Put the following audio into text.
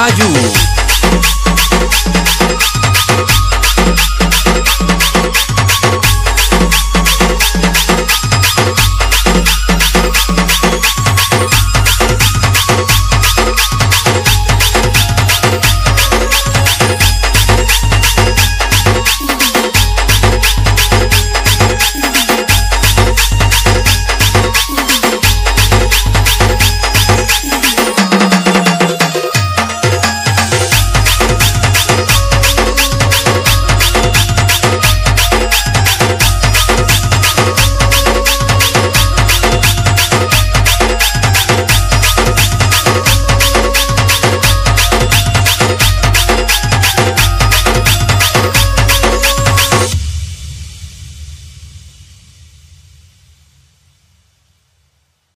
rádio.